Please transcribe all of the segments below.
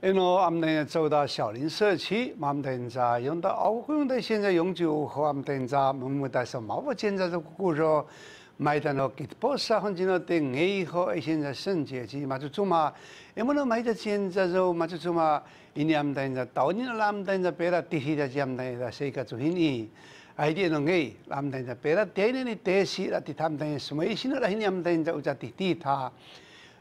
因为我们走到小林社区，我们等着用到奥运的现在永久和我们等着，我们但是毛不见着这个故事，买的那给不少很多的等以后现在升级去，嘛就做嘛，因为那买的现在就嘛。就做嘛，一年们等着，到年了们等着，别了地铁的这样等着，谁个做生意？哎，这弄个，我们等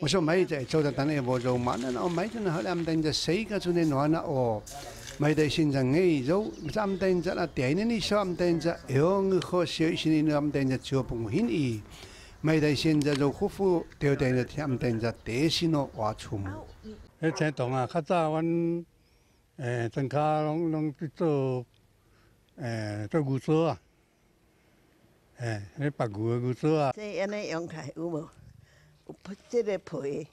我说买在做的当然我做嘛，那我买在那后来我们等着谁个做的暖了哦，买在现在哎做，咱们等着那第二年说我们等着用和学习呢我们等在现在做夫妇就等着他们等着电视呢挖出门。哎，才懂啊，较早阮诶郑卡拢拢去这？个皮，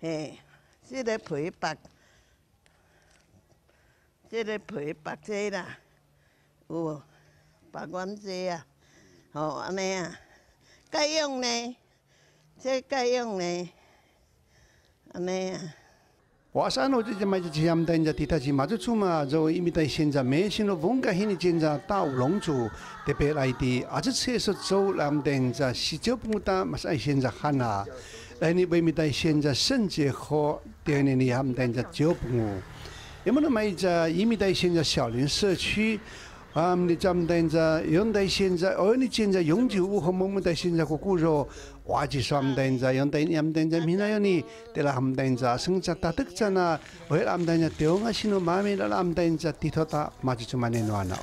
嘿，这个皮白，这个皮白些啦，有无？白阮些啊，吼安尼啊，该用呢，这该用呢，安尼啊。我山路这些买这些他们等着地他去马祖出嘛，就因为在现在没新的风格，现在现在到龙族特别来的，而且车速走他们等着十九不打，马上现在喊啊，来你为咪在现在甚至和第二年你他们等着九不，有没得买着？因为在现在小林社区。啊，你咱们等着，用在现在，哦，你现在永久无和我们在现在个故事，话就说们等着，用在你们等着，明天有你，对了，他们等着，生着大得着呢，为他们等着，丢个心路妈咪的，他们等着，低头打，马就就蛮热闹了。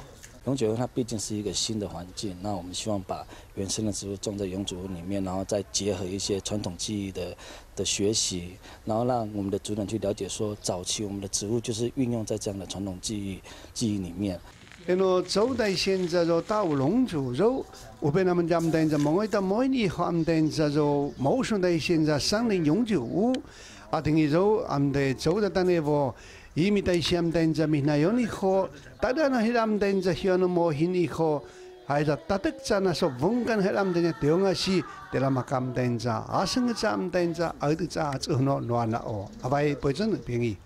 永久屋它毕竟是一个新的环境，那我们希望把原生的植物种在永久屋里面，然后再结合一些传统技艺的的学习，然后让我们的主人去了解说，早期我们的植物就是运用在这样的传统技艺技艺里面。因为周代现在就到龙族就，我被他们家们等着，每到每年他们等着就，某时代现在三零永久屋，啊等于就他们的周的等那个，伊米代先等着，明那有你好，大家那些他们等着，希望那么 hin 以后，还是大得着那说风干ให้他们等着，丢个是，得了嘛干等着，啊生个咱们等着，儿子家做那暖了哦，阿伯不真便宜。